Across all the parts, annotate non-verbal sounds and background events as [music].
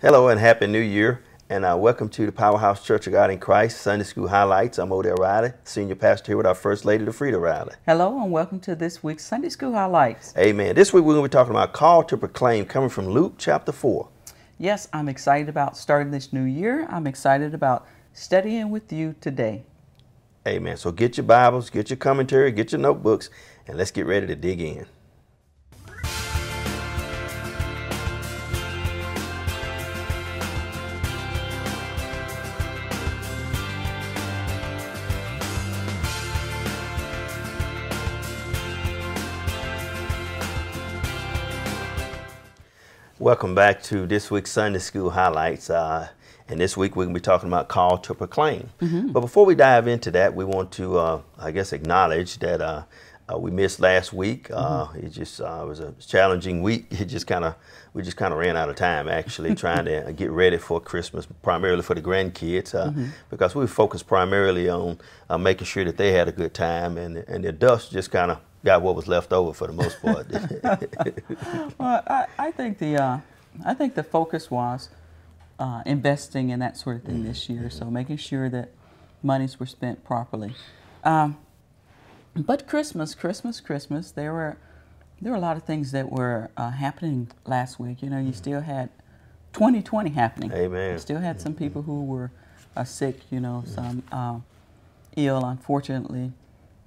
Hello and Happy New Year. And uh, welcome to the Powerhouse Church of God in Christ Sunday School Highlights. I'm Odell Riley, Senior Pastor here with our First Lady, Frida Riley. Hello and welcome to this week's Sunday School Highlights. Amen. This week we're going to be talking about Call to Proclaim coming from Luke chapter 4. Yes, I'm excited about starting this new year. I'm excited about studying with you today. Amen. So get your Bibles, get your commentary, get your notebooks, and let's get ready to dig in. Welcome back to this week's Sunday School Highlights. Uh, and this week we're going to be talking about Call to Proclaim. Mm-hmm. But before we dive into that, we want to, uh, I guess, acknowledge that uh, uh we missed last week. Uh, mm-hmm. It just uh, was a challenging week. [laughs] It just kind of, we just kind of ran out of time actually [laughs] trying to get ready for Christmas, primarily for the grandkids, mm-hmm. because we focused primarily on making sure that they had a good time, and and the adults just kind of got what was left over for the most part. [laughs] well, I, I, think the uh, I think the focus was uh, investing in that sort of thing this year. So making sure that monies were spent properly. Um, but Christmas, Christmas, Christmas. There were there were a lot of things that were uh, happening last week. You know, you still had 2020 happening. Amen. You still had some people who were uh, sick. You know, some uh, ill, unfortunately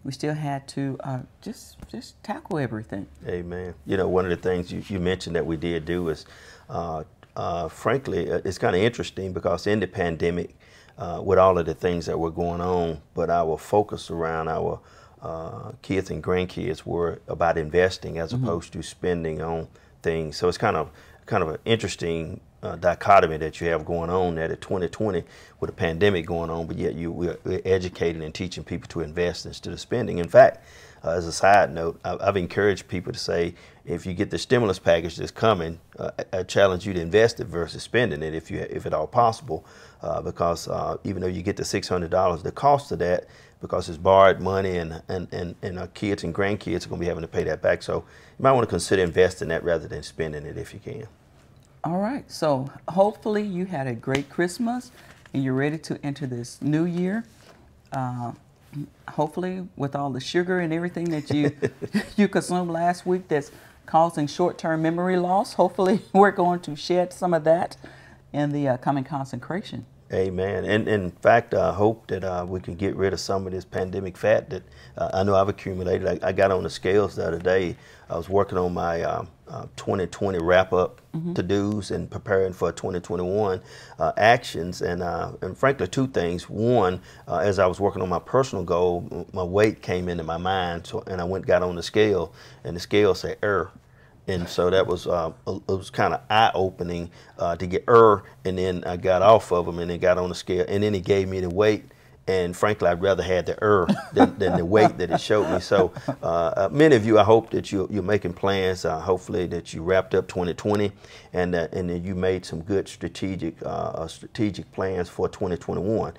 we still had to uh, just just tackle everything. Amen. You know, one of the things you, you mentioned that we did do is, uh, uh, frankly, uh, it's kind of interesting because in the pandemic, uh, with all of the things that were going on, but our focus around our uh, kids and grandkids were about investing as mm-hmm. opposed to spending on things. So it's kind of kind of an interesting uh, dichotomy that you have going on that at 2020 with a pandemic going on, but yet you we're, educating and teaching people to invest instead of spending. In fact, uh, as a side note, I, have encouraged people to say if you get the stimulus package that's coming, uh, I challenge you to invest it versus spending it if you if at all possible, uh, because uh, even though you get the $600, the cost of that because it's borrowed money and and and, and our kids and grandkids are going to be having to pay that back. So you might want to consider investing that rather than spending it if you can. All right. So hopefully you had a great Christmas and you're ready to enter this new year. Uh, hopefully with all the sugar and everything that you [laughs] you consumed last week that's causing short-term memory loss. Hopefully [laughs] we're going to shed some of that in the uh, coming consecration. Amen. And, and in fact, I hope that uh, we can get rid of some of this pandemic fat that uh, I know I've accumulated. I, I, got on the scales the other day. I was working on my um, uh, 2020 wrap up mm-hmm. to dos and preparing for 2021 uh, actions. And, uh, and frankly, two things. One, uh, as I was working on my personal goal, my weight came into my mind, so, and I went got on the scale, and the scale said error and so that was uh, it was kind of eye opening uh, to get er, and then I got off of him and then got on the scale, and then he gave me the weight. And frankly, I'd rather had the er [laughs] than, than, the weight that it showed me. So, uh, uh many of you, I hope that you, you're making plans. Uh, hopefully, that you wrapped up 2020, and uh, and that you made some good strategic strategic plans for 2021.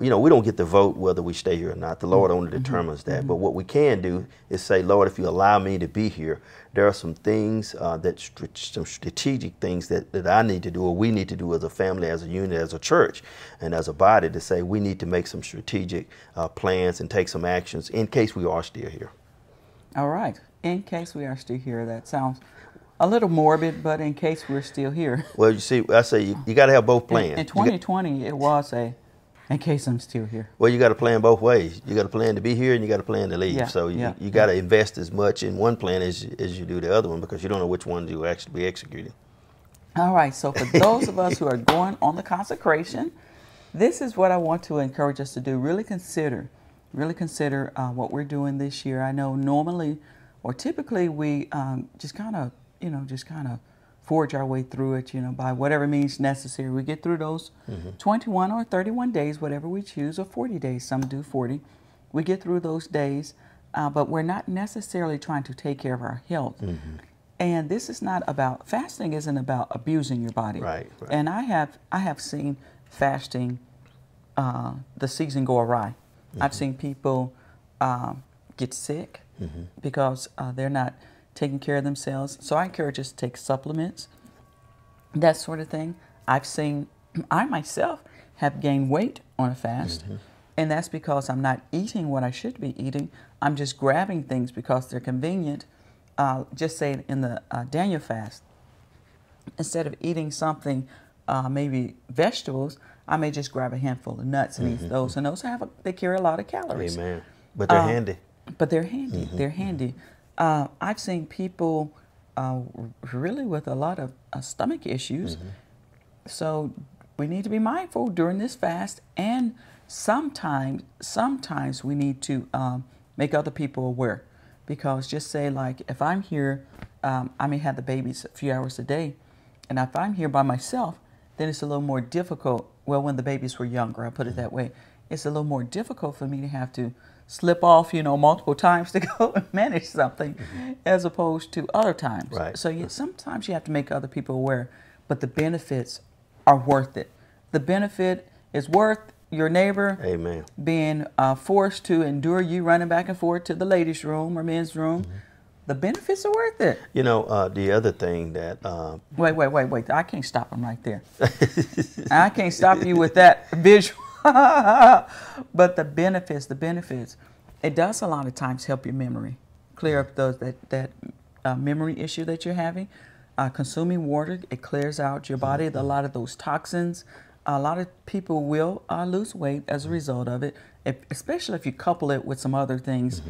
you know, we don't get to vote whether we stay here or not. The Lord only mm-hmm. determines that. Mm-hmm. But what we can do is say, Lord, if you allow me to be here, there are some things uh, that some strategic things that, that I need to do or we need to do as a family, as a unit, as a church, and as a body to say we need to make some strategic uh, plans and take some actions in case we are still here. All right. In case we are still here, that sounds a little morbid, but in case we're still here. Well, you see, I say you, you got to have both plans. In, in 2020, it was a in case I'm still here. Well, you got to plan both ways. You got to plan to be here, and you got to plan to leave. Yeah, so you, yeah, you got to yeah. invest as much in one plan as as you do the other one because you don't know which one you'll actually be executing. All right. So for those of us who are going on the consecration, this is what I want to encourage us to do. Really consider, really consider uh, what we're doing this year. I know normally, or typically, we um, just kind of, you know, just kind of forge our way through it, you know, by whatever means necessary. We get through those mm-hmm. 21 or 31 days, whatever we choose, or 40 days. Some do 40. We get through those days, uh, but we're not necessarily trying to take care of our health. Mm-hmm. And this is not about fasting. Isn't about abusing your body. Right. right. And I have I have seen fasting, uh, the season go awry. Mm-hmm. I've seen people uh, get sick mm-hmm. because uh, they're not taking care of themselves. So I encourage us to take supplements, that sort of thing. I've seen, [clears throat] I myself have gained weight on a fast, and that's because I'm not eating what I should be eating. I'm just grabbing things because they're convenient. Uh, just say in the uh, Daniel fast, instead of eating something, uh, maybe vegetables, I may just grab a handful of nuts and eat those. And those have a, they carry a lot of calories. Amen. But they're Um, handy. But they're handy. They're handy. Uh, I've seen people uh, really with a lot of uh, stomach issues. So we need to be mindful during this fast, and sometimes, sometimes we need to um, make other people aware, because just say like if I'm here, um, I may have the babies a few hours a day, and if I'm here by myself, then it's a little more difficult. Well, when the babies were younger, I put it that way, it's a little more difficult for me to have to slip off, you know, multiple [laughs] times to go and manage something, as opposed to other times. Right. So you, sometimes you have to make other people aware, but the benefits are worth it. The benefit is worth your neighbor Amen. being uh, forced to endure you running back and forth to the ladies' room or men's room. The benefits are worth it. You know, uh, the other thing that uh, Wait, wait, wait, wait. I can't stop him right there. [laughs] I can't stop you with that visual. [laughs] but the benefits, the benefits, it does a lot of times help your memory, clear up those that that uh, memory issue that you're having. Uh, consuming water, it clears out your body. A lot of those toxins. A lot of people will uh, lose weight as a result of it, if, especially if you couple it with some other things,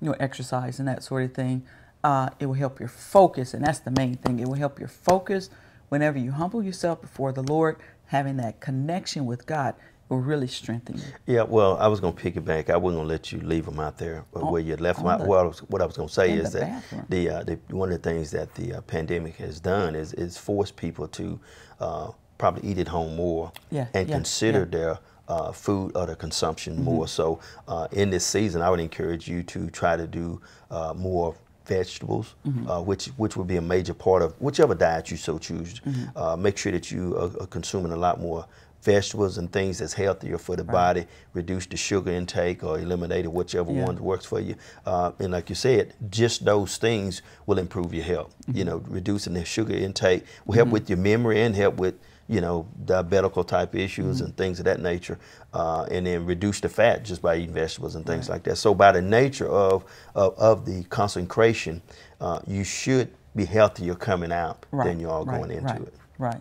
you know, exercise and that sort of thing. Uh, it will help your focus, and that's the main thing. It will help your focus whenever you humble yourself before the Lord, having that connection with God will really strengthen you. Yeah, well, I was going to piggyback. I wasn't going to let you leave them out there uh, On- where you left them out. the- Well, I was, what I was going to say is the that the, uh, the one of the things that the uh, pandemic has done is is forced people to uh, probably eat at home more Yeah, and yeah, consider yeah. Their uh, food or their consumption more. So uh, in this season, I would encourage you to try to do uh, more vegetables, Mm-hmm. uh, which which would be a major part of whichever diet you so choose. Mm-hmm. Uh, make sure that you are, are consuming a lot more vegetables and things that's healthier for the body. Reduce the sugar intake or eliminate it, whichever Yeah. one works for you. Uh, and like you said, just those things will improve your health. You know, reducing the sugar intake will help with your memory and help with you know diabetical type issues and things of that nature. Uh, and then reduce the fat just by eating vegetables and things like that. So by the nature of of, of the consecration, uh, you should be healthier coming out than you are right, going into right, it. Right.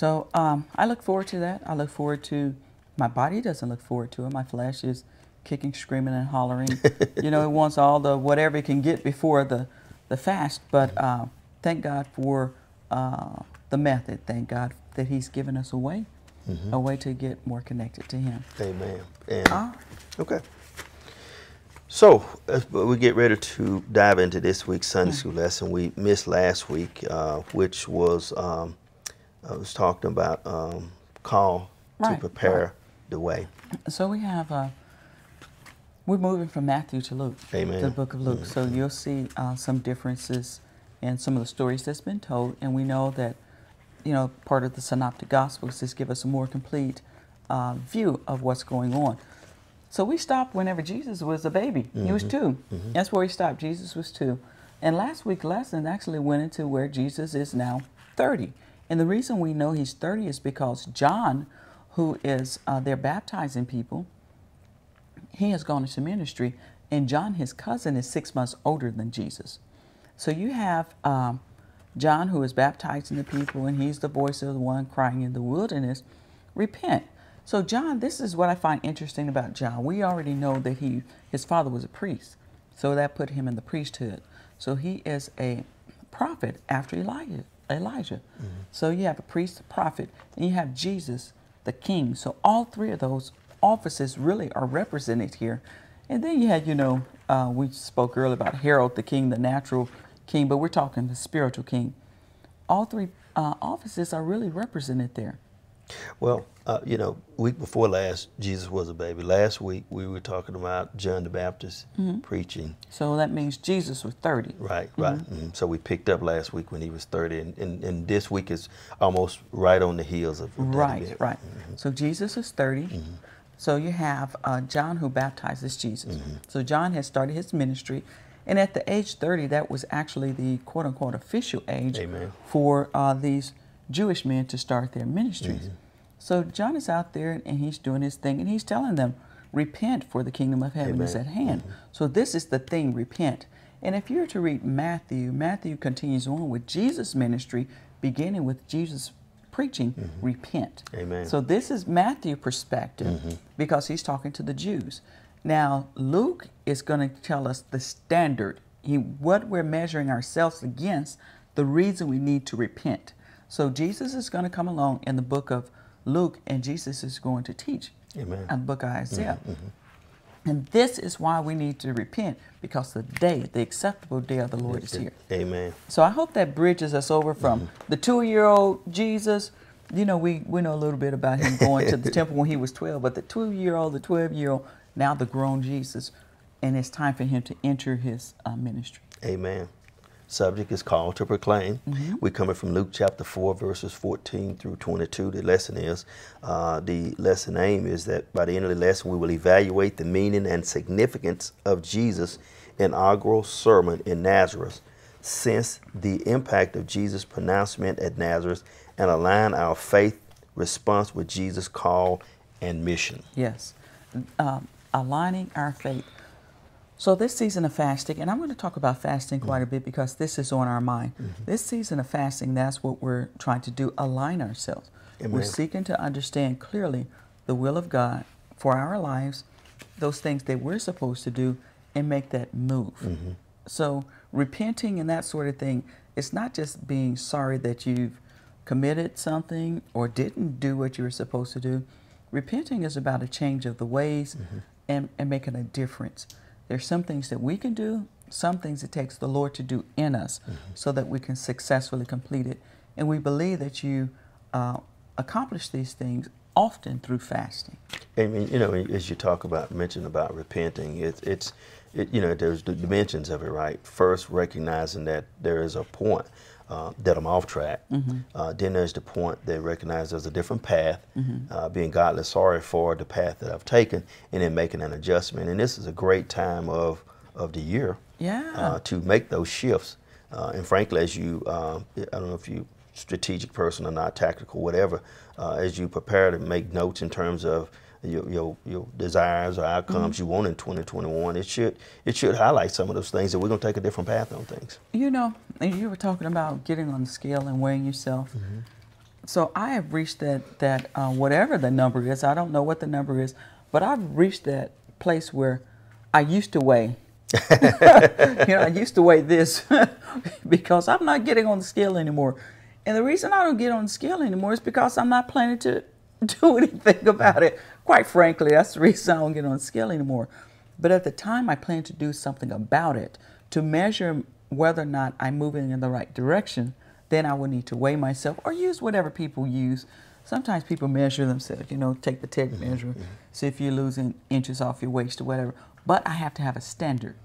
So um, I look forward to that. I look forward to my body doesn't look forward to it. My flesh is kicking, screaming, and hollering. [laughs] you know, it wants all the whatever it can get before the the fast. But uh, thank God for uh, the method. Thank God that He's given us a way, Mm-hmm. a way to get more connected to Him. Amen. And Ah. okay. So as we get ready to dive into this week's Sunday school lesson, we missed last week, uh, which was um, I was talking about um, call to Right, prepare right. the way. So we have, uh, we're moving from Matthew to Luke, Amen. to the book of Luke. So you'll see uh, some differences in some of the stories that's been told, and we know that, you know, part of the Synoptic Gospels is give us a more complete uh, view of what's going on. So we stopped whenever Jesus was a baby. He was 2 That's where we stopped. Jesus was two. And last week's lesson actually went into where Jesus is now 30. And the reason we know he's 30 is because John, who is uh, they're baptizing people, he has gone into ministry, and John, his cousin, is six months older than Jesus. So you have um, John, who is baptizing the people, and he's the voice of the one crying in the wilderness, repent. So John, this is what I find interesting about John. We already know that he, his father was a priest, so that put him in the priesthood. So he is a prophet after Elijah. Elijah. So you have a priest, a prophet, and you have Jesus, the king. So all three of those offices really are represented here. And then you had, you know, uh, we spoke earlier about Herod the king, the natural king, but we're talking the spiritual king. All three uh, offices are really represented there. Well, uh, you know, week before last, Jesus was a baby. Last week we were talking about John the Baptist Mm-hmm. preaching. So that means Jesus was 30. Right, right. Mhm. So we picked up last week when he was 30, and, and, and this week is almost right on the heels of Right, right. So Jesus is 30. So you have uh, John who baptizes Jesus. So John has started his ministry. And at the age 30, that was actually the quote unquote official age Amen. for uh, these Jewish men to start their ministries. Mm-hmm. So John is out there and he's doing his thing and he's telling them, repent for the kingdom of heaven Amen. is at hand. Mm-hmm. So this is the thing, repent. And if you were to read Matthew, Matthew continues on with Jesus' ministry, beginning with Jesus preaching, mm-hmm. repent. Amen. So this is Matthew' perspective mm-hmm. because he's talking to the Jews. Now Luke is going to tell us the standard, he, what we're measuring ourselves against, the reason we need to repent. So Jesus is going to come along in the book of Luke, and Jesus is going to teach Amen. in the book of Isaiah. Mm-hmm. mm-hmm. And this is why we need to repent because the day, the acceptable day of the Lord is here. Amen. So I hope that bridges us over from mm-hmm. the two year old Jesus. You know, we, we know a little bit about him going to the [laughs] temple when he was 12, but the two year old, the 12 year old, now the grown Jesus, and it's time for him to enter his uh, ministry. Amen subject is called to proclaim. Mm-hmm. We're coming from Luke chapter 4, verses 14 through 22. The lesson is uh, the lesson aim is that by the end of the lesson, we will evaluate the meaning and significance of Jesus' inaugural sermon in Nazareth, since the impact of Jesus' pronouncement at Nazareth, and align our faith response with Jesus' call and mission. Yes. Um, aligning our faith so this season of fasting, and I'm going to talk about fasting quite a bit because this is on our mind. Mm-hmm. This season of fasting, that's what we're trying to do, align ourselves. Amen. We're seeking to understand clearly the will of God for our lives, those things that we're supposed to do, and make that move. Mm-hmm. So repenting and that sort of thing, it's not just being sorry that you've committed something or didn't do what you were supposed to do. Repenting is about a change of the ways mm-hmm. and, and making a difference. There's some things that we can do, some things it takes the Lord to do in us mm-hmm. so that we can successfully complete it. And we believe that you uh, accomplish these things often through fasting. I mean, you know, as you talk about, mention about repenting, it, it's, it, you know, there's the dimensions of it, right? First, recognizing that there is a point uh, that I'm off track. Mm-hmm. Uh, then there's the point that recognize there's a different path, mm-hmm. uh, being godly sorry for the path that I've taken, and then making an adjustment. And this is a great time of of the year yeah. Uh, to make those shifts. Uh, and frankly, as you, uh, I don't know if you strategic person or not, tactical, whatever, as you prepare to make notes in terms of your, your, your desires or outcomes mm-hmm. you want in 2021, it should it should highlight some of those things that we're going to take a different path on things. You know, you were talking about getting on the scale and weighing yourself. Mm-hmm. So I have reached that that uh, whatever the number is, I don't know what the number is, but I've reached that place where I used to weigh. [laughs] you know, I used to weigh this [laughs] because I'm not getting on the scale anymore. And the reason I don't get on the scale anymore is because I'm not planning to [laughs] do anything about it. Quite frankly, that's the reason I don't get on the scale anymore. But at the time, I plan to do something about it to measure whether or not I'm moving in the right direction. Then I will need to weigh myself or use whatever people use. Sometimes people measure themselves, you know, take the tape mm-hmm, measure, mm-hmm. see if you're losing inches off your waist or whatever. But I have to have a standard.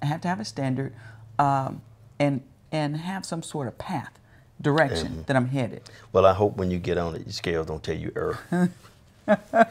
I have to have a standard um, and and have some sort of path direction mm-hmm. that I'm headed. Well, I hope when you get on it, your scales don't tell you err. [laughs]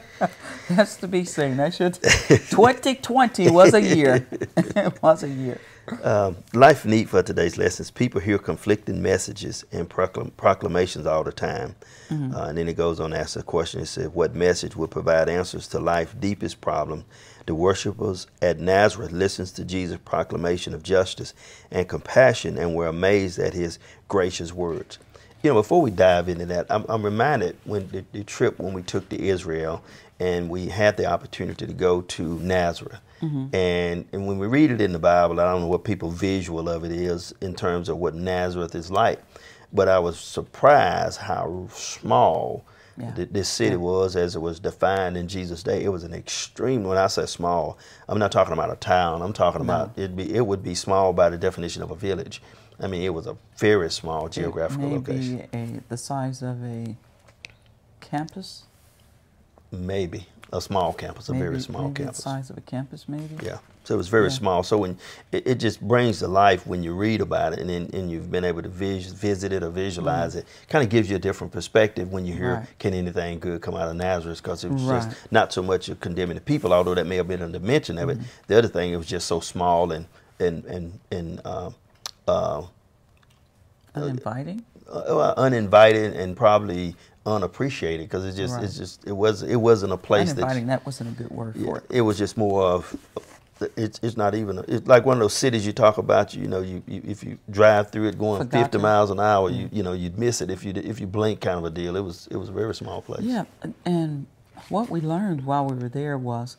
That's to be seen. That should. 2020 was a year. [laughs] it was a year. Um, life need for today's lessons. People hear conflicting messages and proclam- proclamations all the time. Mm-hmm. Uh, and then it goes on to ask a question. It says, What message would provide answers to life's deepest problem? The worshippers at Nazareth listens to Jesus' proclamation of justice and compassion and were amazed at his gracious words. You know, before we dive into that, I'm, I'm reminded when the, the, trip when we took to Israel and we had the opportunity to go to Nazareth. Mm-hmm. And, and when we read it in the Bible, I don't know what people's visual of it is in terms of what Nazareth is like, but I was surprised how small yeah. this city yeah. was as it was defined in Jesus' day. It was an extreme. When I say small, I'm not talking about a town. I'm talking no. about it. Be it would be small by the definition of a village. I mean, it was a very small geographical location. A, the size of a campus. Maybe a small campus, a maybe, very small campus. The size of a campus, maybe. Yeah. So it was very yeah. small. So when it, it, just brings to life when you read about it and then, and you've been able to vis- visit it or visualize mm-hmm. it, kind of gives you a different perspective when you hear right. can anything good come out of Nazareth because it was right. just not so much of condemning the people, although that may have been a dimension of it. Mm-hmm. The other thing, it was just so small and and and and uh, uh, uninviting, uh, uninvited, and probably unappreciated because it just Right. it's just it was it wasn't a place that uninviting. That wasn't a good word Yeah, for it. it was just more of it's it's not even it's like one of those cities you talk about you know you, you if you drive through it going 50 miles an hour you you know you'd miss it if you if you blink kind of a deal it was it was a very small place Yeah, and- and what we learned while we were there was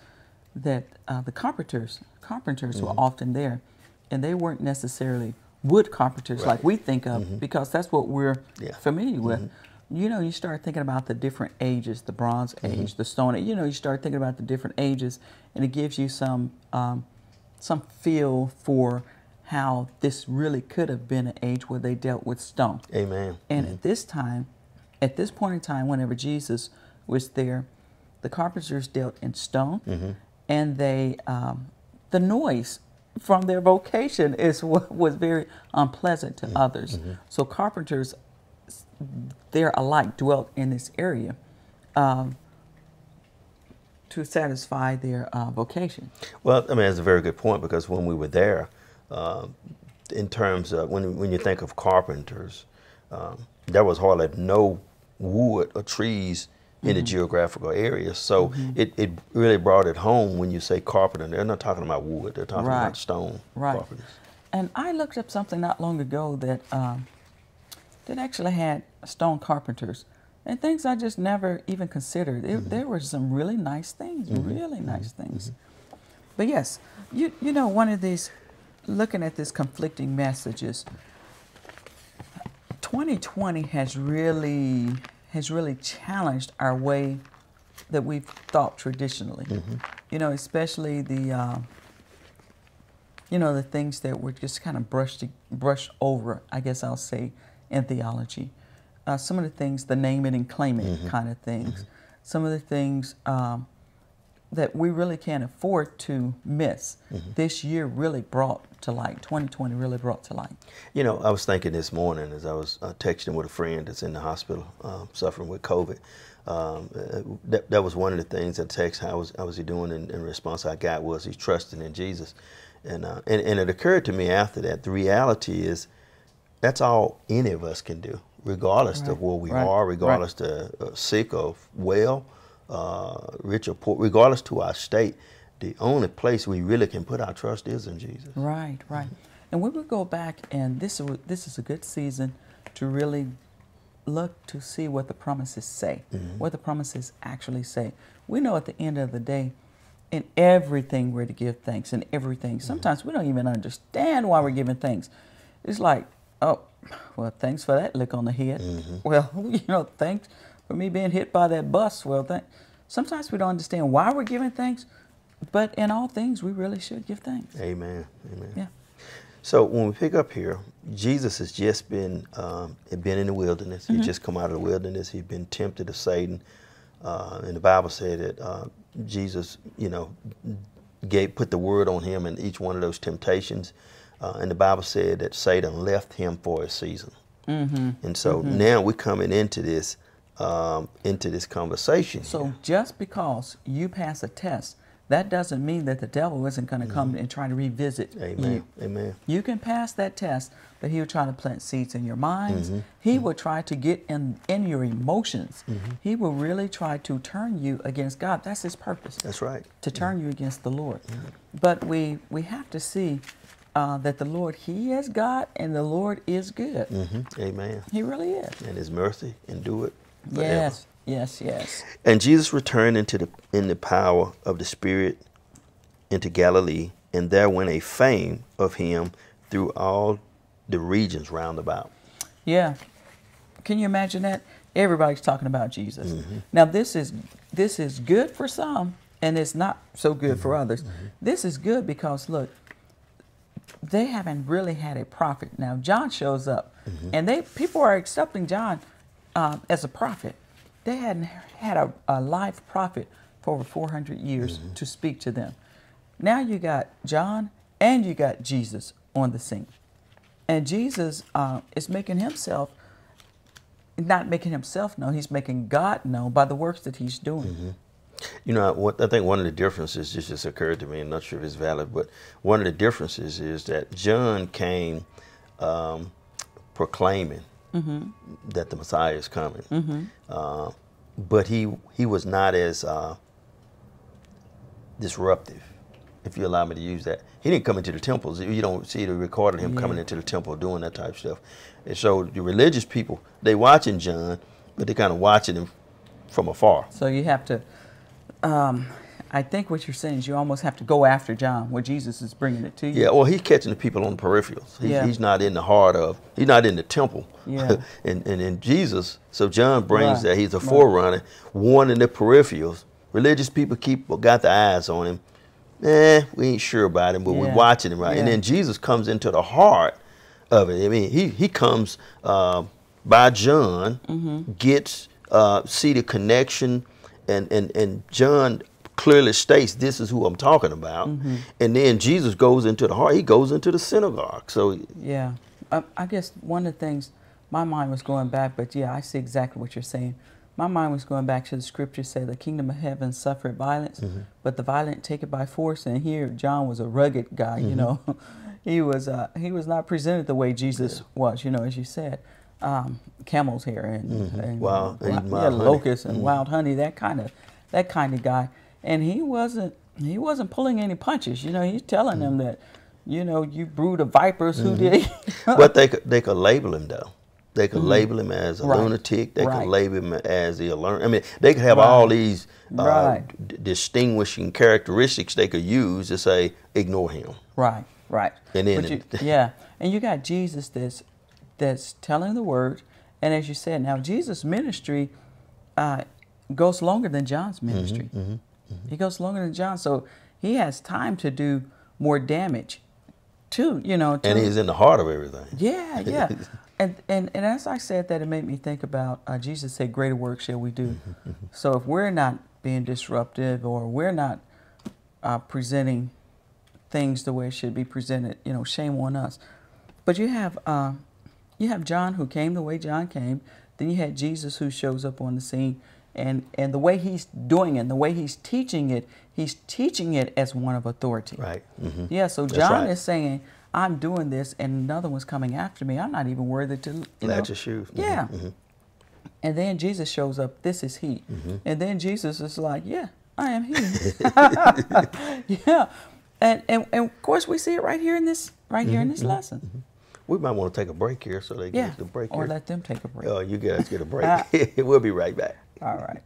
that uh, the carpenters carpenters were mm-hmm. often there, and they weren't necessarily wood carpenters like we think of mm-hmm. because that's what we're Yeah. familiar with. Mm-hmm. You know, you start thinking about the different ages, the Bronze Age, the Stone Age. You know, you start thinking about the different ages, and it gives you some um, some feel for how this really could have been an age where they dealt with stone. amen And at this time, at this point in time, whenever Jesus was there, the carpenters dealt in stone, Mm-hmm. and they um, the noise from their vocation is what was very unpleasant to Mm-hmm. others. So carpenters, they're alike, dwelt in this area. Um, to satisfy their uh, vocation. Well, I mean, that's a very good point because when we were there, uh, in terms of when when you think of carpenters, um, there was hardly no wood or trees in the geographical area. So it, it really brought it home when you say carpenter. They're not talking about wood; they're talking Right. about stone Right. carpenters. And I looked up something not long ago that um, that actually had stone carpenters and things I just never even considered. There, mm-hmm. there were some really nice things, mm-hmm. really mm-hmm. nice things. But yes, you you know one of these, looking at this conflicting messages. 2020 has really has really challenged our way that we've thought traditionally. You know, especially the. Um, you know the things that were just kind of brushed brushed over i guess i'll say in theology. Uh, some of the things the name it and claim it kind of things. Some of the things um, that we really can't afford to miss this year really brought to light 2020 really brought to light. You know, I was thinking this morning as I was uh, texting with a friend that's in the hospital uh, suffering with COVID. Um, uh, that, that was one of the things that text how was how was he doing? And, and response I got was he's trusting in Jesus, and, uh, and and it occurred to me after that the reality is that's all any of us can do, regardless Right, of where we right, are, right. regardless to uh, sick or well, uh, rich or poor, regardless to our state. The only place we really can put our trust is in Jesus. Right, right. And we would go back, and this is this is a good season to really look to see what the promises say, what the promises actually say. We know at the end of the day, in everything we're to give thanks. In everything, sometimes we don't even understand why we're giving thanks. It's like, oh, well, thanks for that lick on the head. Well, [laughs] you know, thanks for me being hit by that bus. Well. Sometimes we don't understand why we're giving thanks, but in all things, we really should give thanks. Amen. Amen. Yeah. So when we pick up here, Jesus has just been um, been in the wilderness. Mm-hmm. He's just come out of the wilderness. He'd been tempted of Satan, uh, and the Bible said that uh, Jesus, you know, gave put the word on him in each one of those temptations. Uh, and the Bible said that Satan left him for a season. Mm-hmm. And so mm-hmm. now we're coming into this um, into this conversation. So just because you pass a test, that doesn't mean that the devil isn't going to come mm-hmm. and try to revisit Amen. you. Amen. You can pass that test, but he will try to plant seeds in your minds. Mm-hmm. He will try to get in, in your emotions. He will really try to turn you against God. That's his purpose, That's right. to turn you against the Lord. But we, we have to see uh, that the Lord, he is God and the Lord is good. hmm Amen. He really is. And His mercy endure it forever. Yes, yes, yes. And Jesus returned into the in the power of the Spirit into Galilee, and there went a fame of him through all the regions round about. Yeah. Can you imagine that? Everybody's talking about Jesus. Mm-hmm. Now this is this is good for some and it's not so good for Mm-hmm. others. This is good because look, they haven't really had a prophet. Now John shows up Mm-hmm. and they people are accepting John um, as a prophet. They hadn't had a, a live prophet for over 400 years Mm-hmm. to speak to them. Now you got John and you got Jesus on the scene. And Jesus uh, is making himself, not making himself known, he's making God known by the works that he's doing. You know, what I think one of the differences just, just occurred to me. I'm not sure if it's valid, but one of the differences is that John came um, proclaiming that the Messiah is coming. Uh, but he he was not as uh, disruptive, if you allow me to use that. He didn't come into the temples. You don't see the recorded him coming into the temple doing that type of stuff. And so the religious people, they watching John, but they kind of watching him from afar. So you have to. Um, I think what you're saying is you almost have to go after John, where Jesus is bringing it to you. Yeah, well, he's catching the people on the peripherals. He, Yeah. He's not in the heart of. He's not in the temple. Yeah. [laughs] and, and and Jesus. So John brings Right, that he's a right. forerunner, warning the peripherals. Religious people keep got the eyes on him. Eh, we ain't sure about him, but we're watching him right. And then Jesus comes into the heart of it. I mean, he he comes uh, by John, Mm-hmm. gets uh, see the connection, and and and John clearly states this is who I'm talking about. Mm-hmm. And then Jesus goes into the heart. He goes into the synagogue. So Yeah. I, I guess one of the things my mind was going back, but yeah, I see exactly what you're saying. My mind was going back to the scripture say the kingdom of heaven suffered violence, Mm-hmm. but the violent take it by force. And here John was a rugged guy, Mm-hmm. you know. [laughs] he was uh, he was not presented the way Jesus was, you know, as you said. Um, camel's hair and, and Mm-hmm. Wild- wi- and yeah, wild locusts and wild honey, that kind of that kind of guy. And he wasn't he wasn't pulling any punches, you know. He's telling them that, you know, you brood of vipers, who did? but they could they could label him though. They could label him as a Mm-hmm. Right. lunatic. They Right. could label him as the alert. I mean, they could have Right. all these uh, d- distinguishing characteristics they could use to say ignore him. Right, right. And then you, [laughs] yeah, and you got Jesus that's that's telling the word, and as you said, now Jesus' ministry uh, goes longer than John's Mm-hmm, ministry. He goes longer than John, so he has time to do more damage. too. you know, to, And he's in the heart of everything. yeah, yeah. [laughs] And, and and as I said that, it made me think about uh, Jesus said, "Greater work shall we do." so if we're not being disruptive, or we're not uh, presenting things the way it should be presented, you know, shame on us. But you have uh, you have John who came the way John came. Then you had Jesus who shows up on the scene, and and the way he's doing it, and the way he's teaching it, he's teaching it as one of authority. Right. hmm Yeah, so John right. is saying, I'm doing this and another one's coming after me. I'm not even worthy to, you. Latch your shoes. Yeah. mhm. And then Jesus shows up, this is he. Mm-hmm. And then Jesus is like, yeah, I am he. [laughs] [laughs] yeah. And, and, and of course we see it right here in this, right here in Mm-hmm, this lesson. We might want to take a break here so they Yeah. get the break Or here. let them take a break. Oh, you guys get a break. [laughs] [laughs] we'll be right back. All right.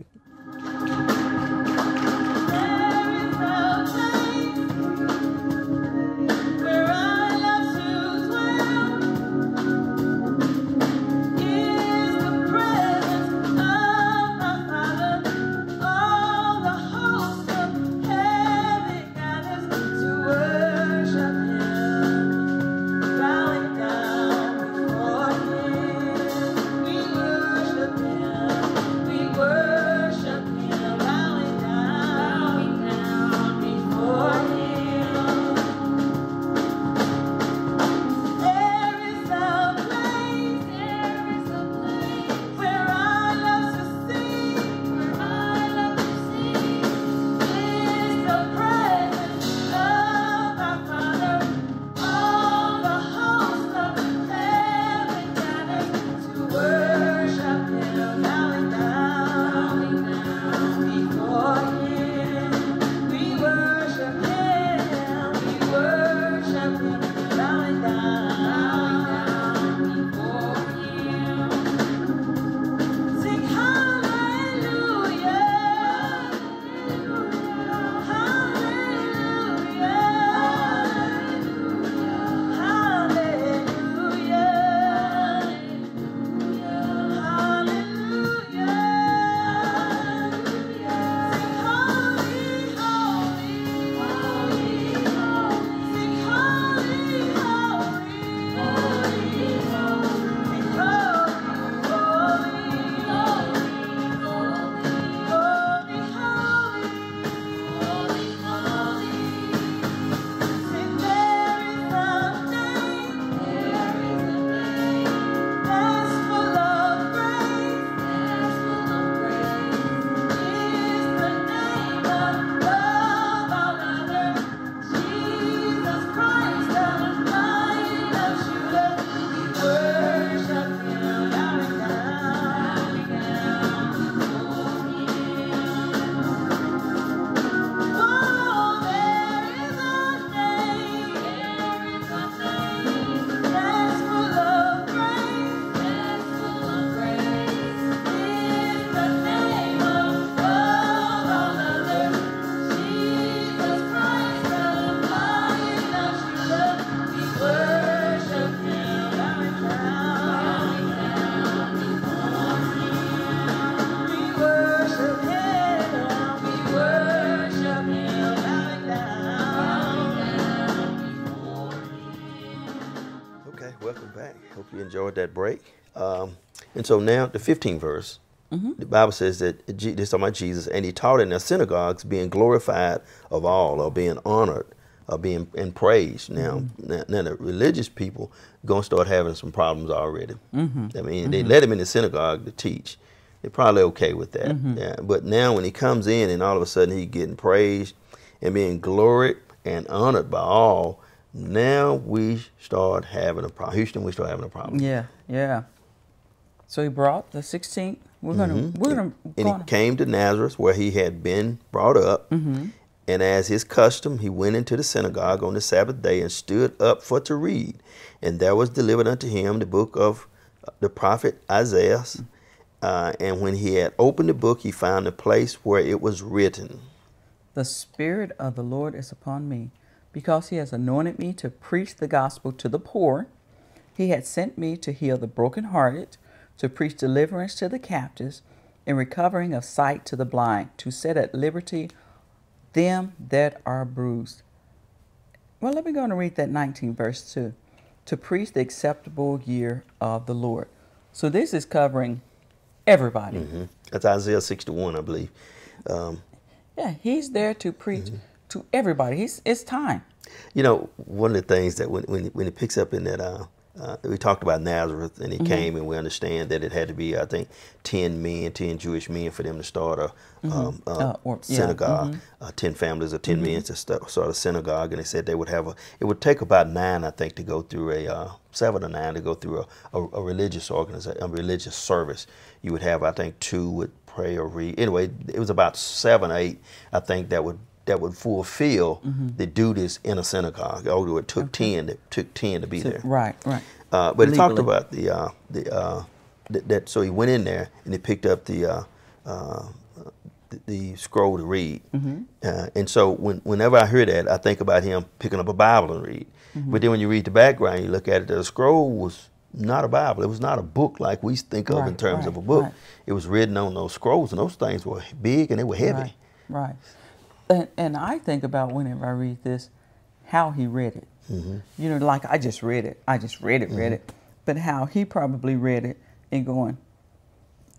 Hope you enjoyed that break. Um, and so now the 15th verse, mm-hmm. the Bible says that this is talking about Jesus, and he taught in the synagogues, being glorified of all, or being honored, or being and praised. Now, mm-hmm. now, now the religious people gonna start having some problems already. Mm-hmm. I mean, they let him in the synagogue to teach. They're probably okay with that. Yeah. But now when he comes in, and all of a sudden he getting praised and being gloried and honored by all, now we start having a problem. Houston, we start having a problem. Yeah, yeah. So he brought the 16th. We're gonna we're gonna And go he came to Nazareth where he had been brought up. And as his custom, he went into the synagogue on the Sabbath day and stood up for to read. And there was delivered unto him the book of uh, the prophet Isaiah. Uh, and when he had opened the book, he found the place where it was written. The Spirit of the Lord is upon me, because He has anointed me to preach the gospel to the poor. He had sent me to heal the brokenhearted, to preach deliverance to the captives, and recovering of sight to the blind, to set at liberty them that are bruised. Well, let me go and read that 19 verse 2. To preach the acceptable year of the Lord. So this is covering everybody. Mhm. That's Isaiah 61, I believe. Um, Yeah, he's there to preach to everybody. He's it's time. You know, one of the things that when when, when it picks up in that, uh, uh, we talked about Nazareth, and he Mm-hmm. came, and we understand that it had to be, I think, ten men, ten Jewish men for them to start a um, uh, Uh, or- yeah, synagogue. Uh, ten families or 10 men to start, start a synagogue, and they said they would have a. It would take about nine, I think, to go through a uh, seven or nine to go through a, a, a religious organization, a religious service. You would have, I think, two would pray or read. Anyway, it was about seven, eight, I think, that would that would fulfill the duties in a synagogue. Although it took ten, it took ten to be there. Right, right. Uh, but it talked about the uh, the uh, th- that. So he went in there and he picked up the uh, uh, the, the scroll to read. Mm-hmm. Uh, and so when, whenever I hear that, I think about him picking up a Bible and read. Mm-hmm. But then when you read the background, you look at it. The scroll was not a Bible. It was not a book like we think of in Right, terms of a book. right. It was written on those scrolls, and those things were big and they were heavy. Right, right. And, and I think about whenever I read this, how he read it. Mm-hmm. You know, like I just read it. I just read it, read it. But how he probably read it and going,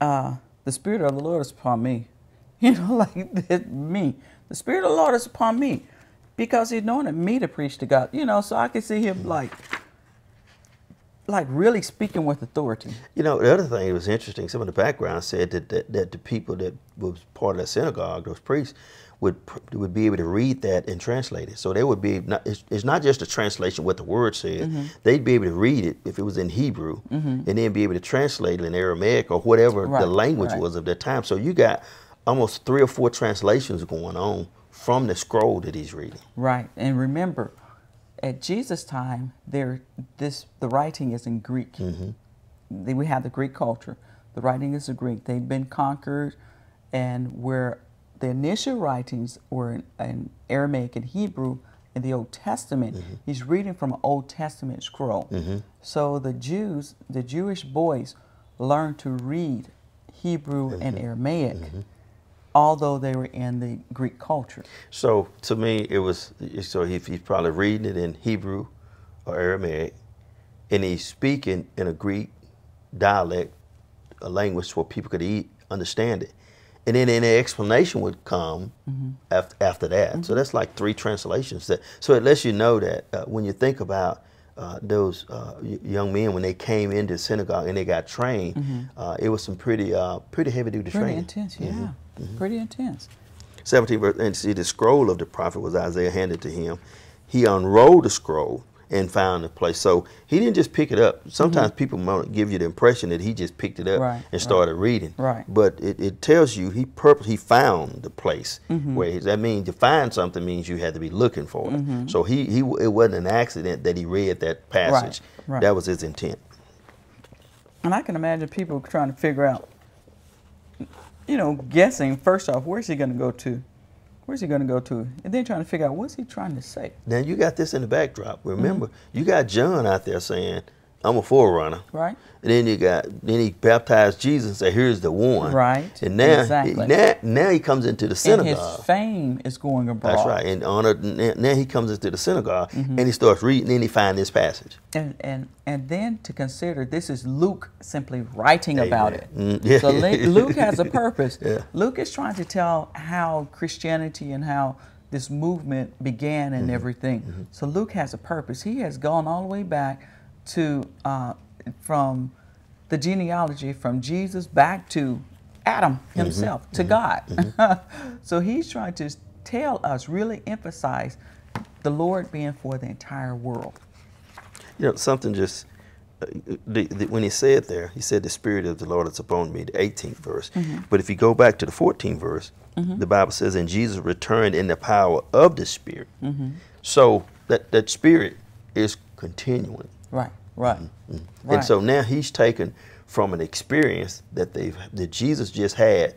uh, the Spirit of the Lord is upon me. [laughs] You know, like that, me. The Spirit of the Lord is upon me because he anointed me to preach to God. You know, so I can see him like, like really speaking with authority. You know, the other thing that was interesting, some of the background said that, that, that the people that was part of the synagogue, those priests, would would be able to read that and translate it. So they would be not, it's, it's not just a translation of what the word said. Mm-hmm. They'd be able to read it if it was in Hebrew, mm-hmm. and then be able to translate it in Aramaic or whatever Right, the language right. was of that time. So you got almost three or four translations going on from the scroll that he's reading. Right. And remember, at Jesus' time, there this the writing is in Greek. Mm-hmm. They- We have the Greek culture. The writing is in Greek. They've been conquered, and where the initial writings were in, in Aramaic and Hebrew in the Old Testament, mm-hmm. he's reading from an Old Testament scroll. Mm-hmm. So the Jews, the Jewish boys, learned to read Hebrew and mm-hmm. Aramaic, although they were in the Greek culture. So to me, it was so he, he's probably reading it in Hebrew or Aramaic, and he's speaking in a Greek dialect, a language where people could eat, understand it. And then an explanation would come after, after that. So that's like three translations. That so it lets you know that uh, when you think about uh, those uh, y- young men when they came into synagogue and they got trained, uh, it was some pretty uh, pretty heavy duty training. Pretty intense, yeah. Pretty intense. 17 verse, and see the scroll of the prophet was Isaiah handed to him. He unrolled the scroll and found the place. So he didn't just pick it up. Sometimes people might give you the impression that he just picked it up. Right, and right. started reading. Right. But it, it tells you he purpose he found the place Mm-hmm. where he, that means to find something means you had to be looking for it. Mm-hmm. So he, he it wasn't an accident that he read that passage. right. That was his intent. And I can imagine people trying to figure out, you know, guessing first off, where's he going to go to? Where's he going to go to? And then trying to figure out what's he trying to say. Now you got this in the backdrop. Remember, Mm-hmm. you got John out there saying, I'm a forerunner. Right. And then you got then he baptized Jesus and said, "Here's the one." Right. And now, Exactly. now, now he comes into the synagogue. And his fame is going abroad. That's right. And honor. Now he comes into the synagogue Mm-hmm. and he starts reading. And he finds this passage. And, and and then to consider this is Luke simply writing about it. Mm, yeah. So Luke has a [laughs] purpose. Yeah. Luke is trying to tell how Christianity and how this movement began and Mm-hmm. and everything. So Luke has a purpose. He has gone all the way back to uh, from the genealogy from Jesus back to Adam Mm-hmm. himself to God. [laughs] so he's trying to tell us, really emphasize the Lord being for the entire world. You know, something just uh, the, the, when he said there, he said, "The Spirit of the Lord is upon me." The 18th verse. Mm-hmm. But if you go back to the 14th verse, the Bible says, "And Jesus returned in the power of the Spirit." Mm-hmm. So that that Spirit is continuing. Right, right. Mm-hmm. And so now he's taken from an experience that they've that Jesus just had,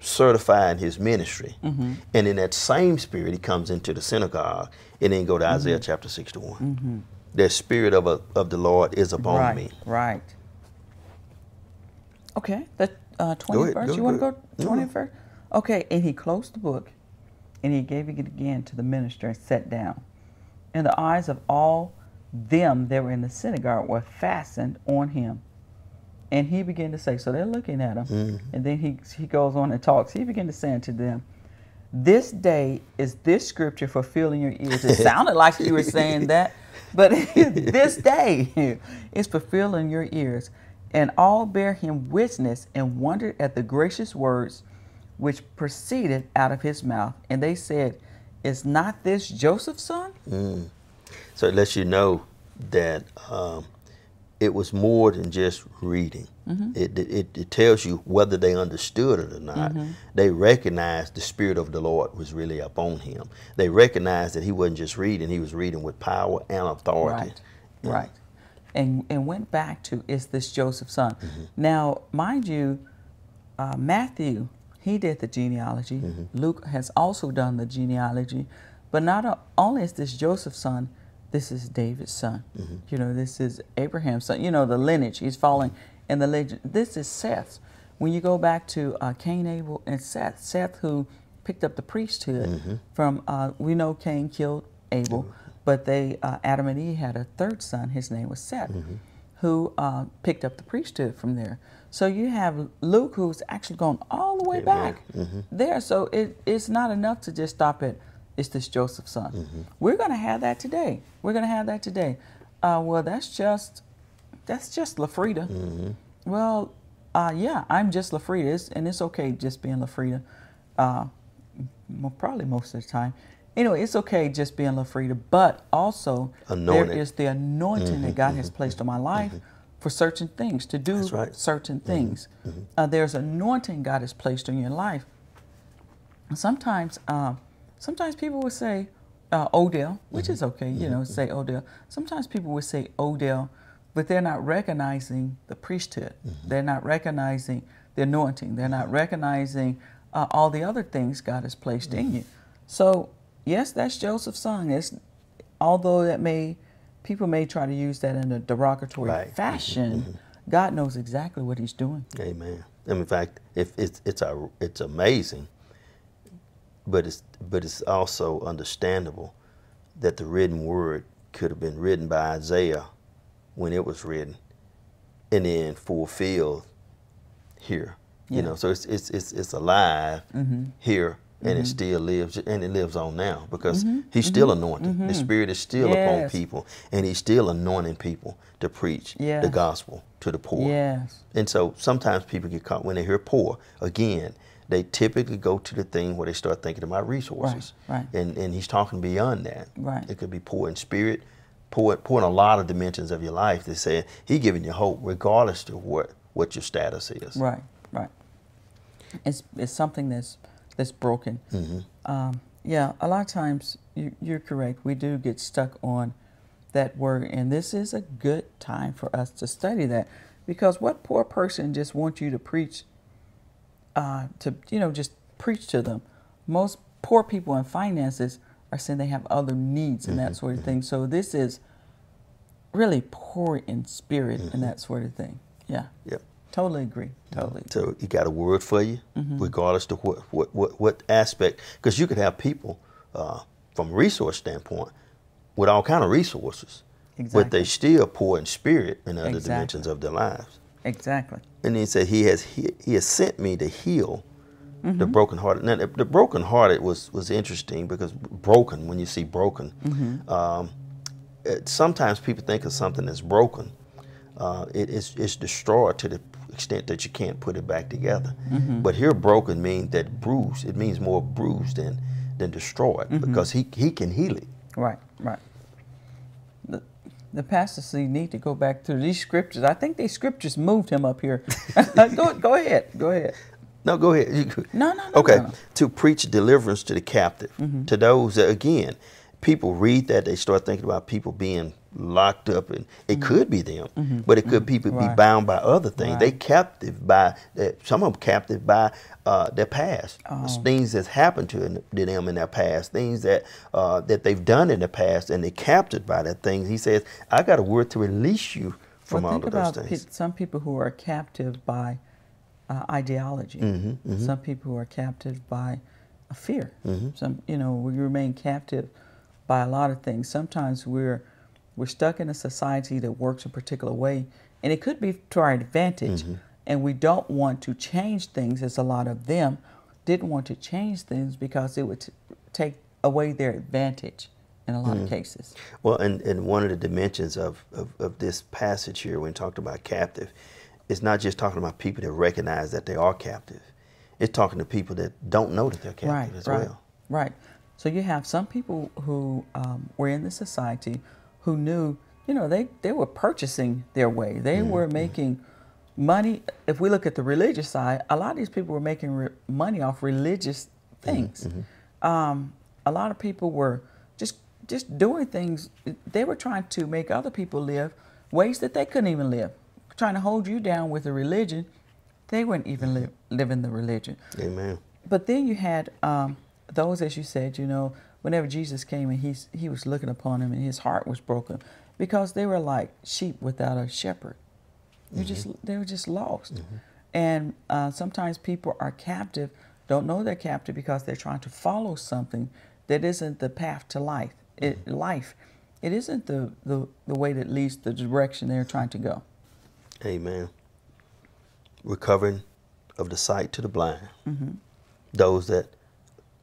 certifying his ministry, Mm-hmm. and in that same spirit he comes into the synagogue, and then go to Mm-hmm. Isaiah chapter sixty-one. The spirit of a, of the Lord is upon right, me. Right. Okay, the uh, Go ahead, go you want to go 20th verse? Okay, and he closed the book, and he gave it again to the minister and sat down. And the eyes of all them that were in the synagogue were fastened on him. And he began to say, so they're looking at him. Mm-hmm. And then he, he goes on and talks. He began to say unto them, This day is this scripture fulfilling your ears. It [laughs] sounded like you were saying that, but [laughs] this day [laughs] is fulfilling your ears. And all bear him witness and wondered at the gracious words which proceeded out of his mouth. And they said, Is not this Joseph's son? So it lets you know that um, it was more than just reading. Mm-hmm. It, it, it tells you whether they understood it or not. Mm-hmm. They recognized the Spirit of the Lord was really upon him. They recognized that he wasn't just reading, he was reading with power and authority. Right, right. And and went back to is this Joseph's son? Mm-hmm. Now, mind you, uh, Matthew he did the genealogy. Mm-hmm. Luke has also done the genealogy, but not only is this Joseph's son, this is David's son. Mm-hmm. You know, this is Abraham's son. You know, the lineage he's following in the legend. This is Seth's. When you go back to uh, Cain, Abel, and Seth, Seth who picked up the priesthood Mm-hmm. from uh, we know Cain killed Abel, but they uh, Adam and Eve had a third son. His name was Seth, who uh, picked up the priesthood from there. So you have Luke, who's actually going all the way back there. So it, it's not enough to just stop at it's this Joseph's son. We're going to have that today. We're going to have that today. Uh, well, that's just that's just Lafrida. Well, uh, yeah, I'm just Lafrida, it's, and it's okay just being Lafrida. Uh, probably most of the time. Anyway, it's okay just being Lafrida, but also there is the anointing that God has placed on my life for certain things to do right. certain things. Uh, there's anointing God has placed on your life. Sometimes, uh, sometimes people would say uh, Odell, which is mm-hmm. okay, you mm-hmm. know, say Odell. Sometimes people would say Odell, but they're not recognizing the priesthood. Mm-hmm. They're not recognizing the anointing. They're not recognizing uh, all the other things God has placed in you. So, yes, that's Joseph's son. It's, although that may people may try to use that in a derogatory Right. fashion, God knows exactly what He's doing. Amen. And in fact, if it's it's a, it's amazing, but it's but it's also understandable that the written word could have been written by Isaiah when it was written, and then fulfilled here. Yeah. You know, so it's it's it's it's alive mm-hmm. here, and it mm-hmm. still lives, and it lives on now because mm-hmm. he's still anointed. The Spirit is still upon people, and he's still anointing people to preach the gospel to the poor. Yes. And so sometimes people get caught when they hear poor. Again, they typically go to the thing where they start thinking about resources. right. right. And and he's talking beyond that. Right. It could be poor in spirit, poor poor in a lot of dimensions of your life. They say he giving you hope regardless of what what your status is. Right, right. It's it's something that's that's broken. Um, yeah, a lot of times you, you're correct. We do get stuck on that word, and this is a good time for us to study that, because what poor person just wants you to preach, uh, to you know just preach to them. Most poor people in finances are saying they have other needs and that sort of thing. So this is really poor in spirit and that sort of thing. Yeah, Yep. totally agree. Totally. So he got a word for you, Mm-hmm. regardless to what what what, what aspect. Because you could have people uh, from a resource standpoint with all kind of resources, but they still poor in spirit in other Exactly. dimensions of their lives. Exactly. And he said he has he, he has sent me to heal Mm-hmm. the brokenhearted. Now the, the brokenhearted was was interesting because broken when you see broken, Mm-hmm. um, it, sometimes people think of something that's broken. Uh, it, it's it's destroyed to the extent that you can't put it back together. Mm-hmm. But here broken means that bruised. It means more bruised than than destroyed Mm-hmm. because he he can heal it. Right. Right. The, the pastor see need to go back through these scriptures. I think these scriptures moved him up here. [laughs] [laughs] go go ahead. Go ahead. No, go ahead. No, no, no, Okay, no, no. to preach deliverance to the captive, mm-hmm. to those that again, people read that they start thinking about people being locked up, and it could be them, but it could people be Mm-hmm. Right. bound by other things. They Right. captive by uh, some of them captive by uh, their past, Oh. things that's happened to, them in their past, things that uh, that they've done in the past, and they're captured by that thing. He says, "I got a word to release you from well, all think of those about pe- things." some people who are captive by uh, ideology. Mm-hmm, Some people who are captive by a fear. Mm-hmm. Some, you know, we remain captive by a lot of things. Sometimes we're we're stuck in a society that works a particular way, and it could be to our advantage. Mm-hmm. And we don't want to change things, as a lot of them didn't want to change things because it would t- take away their advantage in a lot Mm-hmm. of cases. Well, and, and one of the dimensions of, of, of this passage here, when talked about captive, it's not just talking about people that recognize that they are captive. It's talking to people that don't know that they're captive right, as right, well. Right. So you have some people who um, were in the society who knew, you know, they, they were purchasing their way. They Mm-hmm, were making money. If we look at the religious side, a lot of these people were making re- money off religious Mm-hmm, things. Um, a lot of people were just just doing things. They were trying to make other people live ways that they couldn't even live, trying to hold you down with a religion. They weren't even live, living the religion. Amen. But then you had um, those, as you said, you know, whenever Jesus came and he's, he was looking upon him and his heart was broken because they were like sheep without a shepherd. They just they were just lost. And uh, sometimes people are captive, don't know they're captive because they're trying to follow something that isn't the path to life. It, life, it isn't the, the the way that leads the direction they're trying to go. Amen. Recovering of the sight to the blind. Mm-hmm. Those that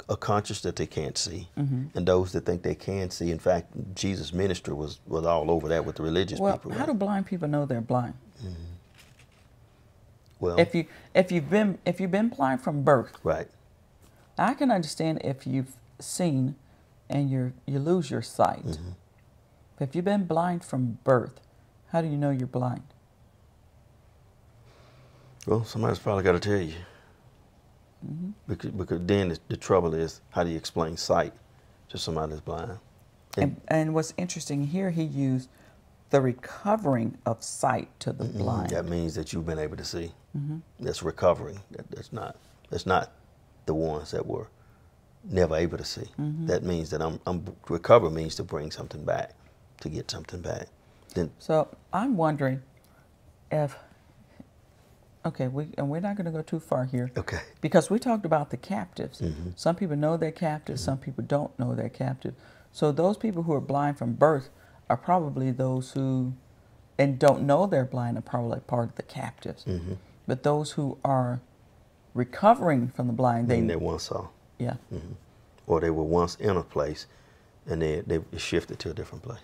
are conscious that they can't see, Mm-hmm. and those that think they can see. In fact, Jesus' ministry was, was all over that with the religious Well, people. how right? do blind people know they're blind? well, If you if you've been if you've been blind from birth, right. I can understand if you've seen and you you lose your sight. Mm-hmm. But if you've been blind from birth, how do you know you're blind? Well, somebody's probably got to tell you. Mm-hmm. Because, because then the, the trouble is, how do you explain sight to somebody that's blind? And, and what's interesting here, he used the recovering of sight to the blind. That means that you've been able to see. Mm-hmm. That's recovering. That, that's not. That's not the ones that were never able to see. Mm-hmm. That means that I'm, I'm recover means to bring something back, to get something back. Then So I'm wondering if okay, we and we're not going to go too far here. okay, Because we talked about the captives. Mm-hmm. Some people know they're captives, some people don't know they're captive. So those people who are blind from birth are probably those who and don't know they're blind are probably part of the captives. Mm-hmm. But those who are recovering from the blind, they they once saw, yeah. or they were once in a place, and they they shifted to a different place.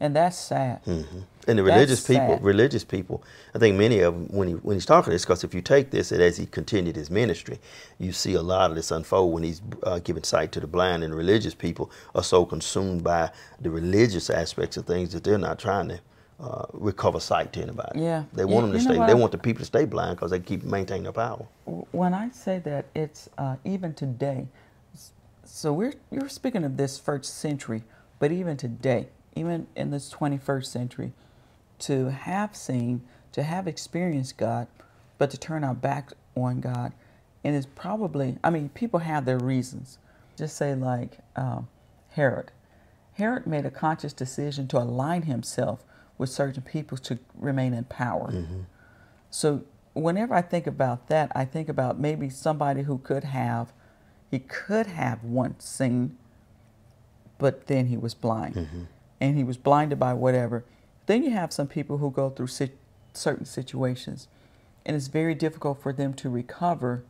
And that's sad. hmm And the That's religious people, sad. religious people, I think many of them, when he when he's talking this, because if you take this as he continued his ministry, you see a lot of this unfold when he's uh, giving sight to the blind, and religious people are so consumed by the religious aspects of things that they're not trying to uh, recover sight to anybody. Yeah. they You- want them to stay. They want the people to stay blind because they keep maintaining their power. when I say that it's uh, even today, so we're you're speaking of this first century, but even today, even in this 21st century, to have seen, to have experienced God, but to turn our back on God, and it's probably I mean people have their reasons. Just say like um, Herod. Herod made a conscious decision to align himself with certain people to remain in power. So whenever I think about that, I think about maybe somebody who could have, he could have once seen, but then he was blind, and he was blinded by whatever. Then you have some people who go through sit- certain situations, and it's very difficult for them to recover,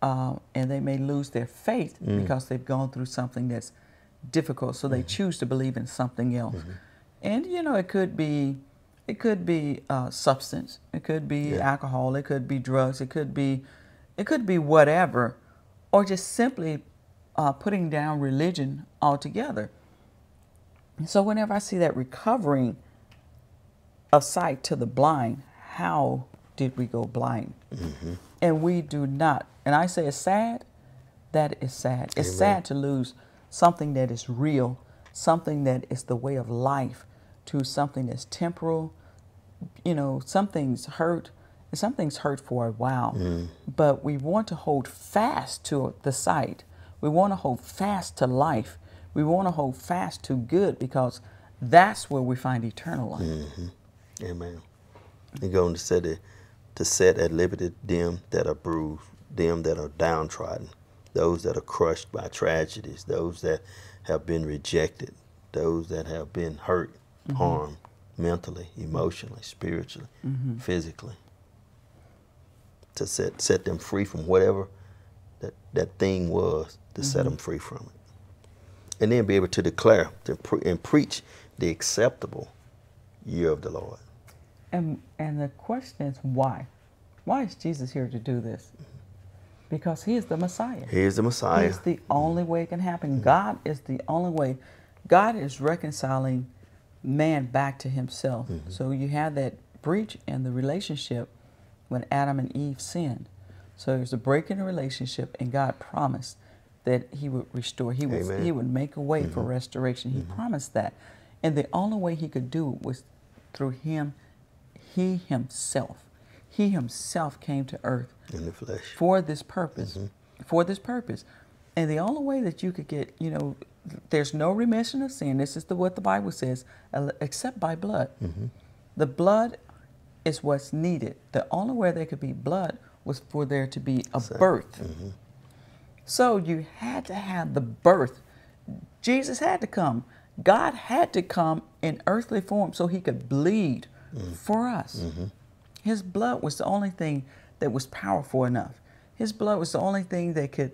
uh, and they may lose their faith because they've gone through something that's difficult. So they choose to believe in something else, and you know it could be, it could be uh, substance, it could be Yeah. alcohol, it could be drugs, it could be, it could be whatever, or just simply uh, putting down religion altogether. So whenever I see that recovering of sight to the blind, how did we go blind? Mm-hmm. And we do not. And I say it's sad. That is sad. It's Amen. sad to lose something that is real, something that is the way of life, to something that's temporal. You know, something's hurt. Something's hurt for a while, mm. but we want to hold fast to the sight. We want to hold fast to life. We want to hold fast to good because that's where we find eternal life. Mm-hmm. Amen. He going to to set at liberty them that are bruised, them that are downtrodden, those that are crushed by tragedies, those that have been rejected, those that have been hurt, mm-hmm. harmed mentally, emotionally, spiritually, mm-hmm. physically. To set set them free from whatever that, that thing was, to set them free from it. And then be able to declare to pre- and preach the acceptable year of the Lord. And and the question is why? Why is Jesus here to do this? Because he is the Messiah. He is the Messiah. He's the only way it can happen. God is the only way. God is reconciling man back to himself. Mm-hmm. So you have that breach in the relationship when Adam and Eve sinned. So there's a break in the relationship, and God promised that He would restore. He would Amen. He would make a way for mm-hmm. restoration. He mm-hmm. promised that, and the only way He could do it was through Him. He Himself. He Himself came to earth in the flesh. for this purpose. Mm-hmm. For this purpose. And the only way that you could get, you know, there's no remission of sin. This is the, what the Bible says, except by blood. The blood is what's needed. The only way there could be blood was for there to be a birth. So you had to have the birth. Jesus had to come. God had to come in earthly form so he could bleed mm-hmm. for us. Mm-hmm. His blood was the only thing that was powerful enough. His blood was the only thing that could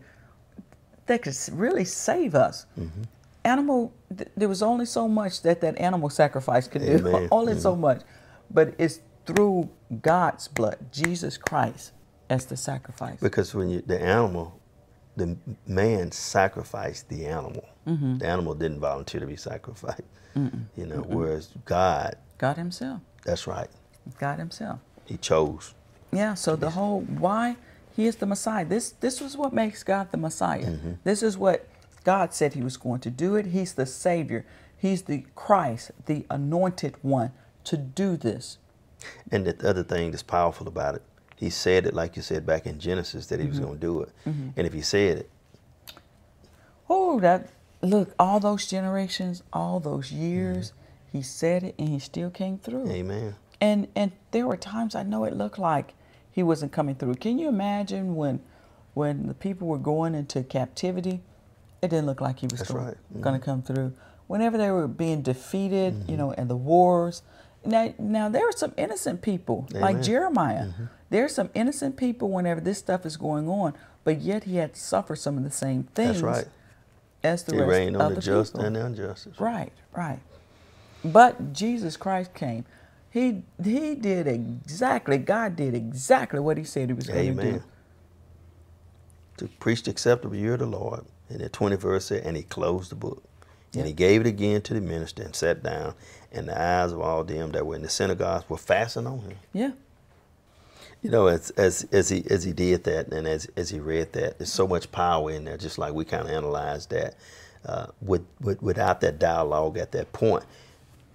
that could really save us. Mm-hmm. Animal, th- there was only so much that that animal sacrifice could do. Amen. [laughs] only so much, but it's through God's blood, Jesus Christ, as the sacrifice. Because when you, the animal, the man sacrificed the animal. Mm-hmm. The animal didn't volunteer to be sacrificed. You know, whereas God, God Himself. that's right, God Himself. He chose. Yeah, so the whole why he is the Messiah. This this was what makes God the Messiah. This is what God said he was going to do it. He's the savior. He's the Christ, the anointed one to do this. And the other thing that's powerful about it, He said it like you said back in Genesis that He Mm-hmm. was going to do it. And if He said it, Oh, that look, all those generations, all those years, he said it and he still came through. Amen. And and there were times I know it looked like he wasn't coming through. Can you imagine when when the people were going into captivity? It didn't look like he was That's going, right. Mhm. to come through. Whenever they were being defeated, you know, and the wars. Now, now there are some innocent people like Amen. Jeremiah. Mm-hmm. There's some innocent people whenever this stuff is going on, but yet he had to suffer some of the same things That's right. as the He rest reigned of on the the just people. and the unjust. Right, right. But Jesus Christ came. He he did exactly. God did exactly what He said He was going to Amen. do. To preach the acceptable year of the Lord. And the 20th verse said, and he closed the book. And he gave it again to the minister and sat down. And the eyes of all them that were in the synagogues were fastened on him. Yeah, You know, as as as he as he did that, and as as he read that, there's so much power in there. Just like we kind of analyzed that, uh, with, with without that dialogue at that point,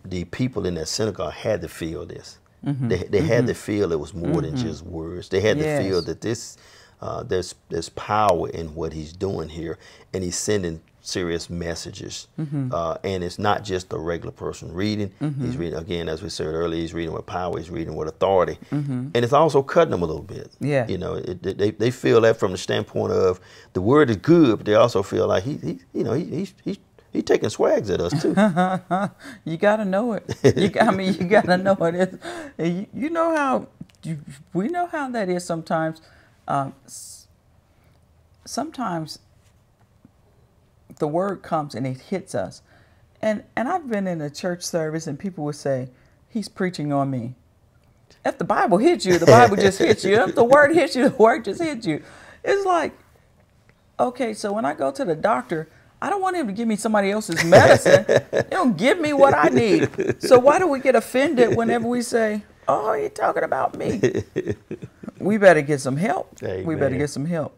the people in that synagogue had to feel this. They they had to feel it was more than just words. They had Yes. to feel that this uh, there's there's power in what he's doing here, and he's sending serious messages, Mm-hmm. uh, and it's not just a regular person reading. He's reading again, as we said earlier. He's reading with power. He's reading with authority, and it's also cutting them a little bit. Mm-hmm. Yeah. you know, it, they they feel that from the standpoint of the word is good, but they also feel like he, he you know, he, he's he's he taking swags at us too. [laughs] You gotta know it. You, got- I mean, you gotta know it. You, you know how you, we know how that is sometimes. Um, sometimes the word comes and it hits us, and and I've been in a church service and people would say, "He's preaching on me." If the Bible hits you, the Bible just hits you. If the word [laughs] hits you, the word just hits you. It's like, okay, so when I go to the doctor, I don't want him to give me somebody else's medicine. they don't give me what I need. So why do we get offended whenever we say, "Oh, you're talking about me"? we better get some help. We better get some help.